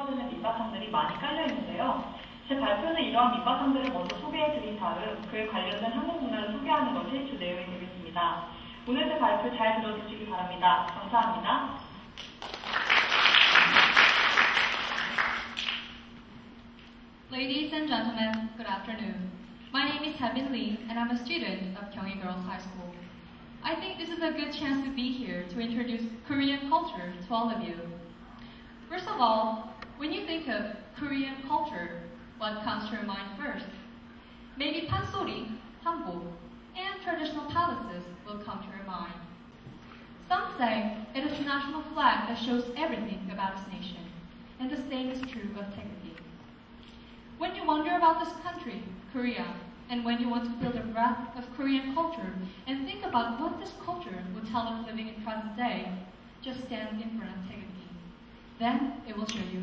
뽑아주는 밑바탕들이 많이 깔려 있는데요. 제 발표는 이러한 밑바탕들을 먼저 소개해 드린 다음 그에 관련된 한국 문화를 소개하는 것이 주 내용이 되겠습니다. 오늘 제 발표 잘 들어주시기 바랍니다. 감사합니다. Ladies and gentlemen, good afternoon. My name is Tabin Lee, and I'm a student of Gyeonggi Girls High School. I think this is a good chance to be here to introduce Korean culture to all of you. First of all, when you think of Korean culture, what comes to your mind first? Maybe pansori, hanbok, and traditional palaces will come to your mind. Some say it is the national flag that shows everything about its nation, and the same is true of Taekwondo. When you wonder about this country, Korea, and when you want to feel the breath of Korean culture and think about what this culture would tell us living in present day, just stand in front of Taegyeong. Then it will show you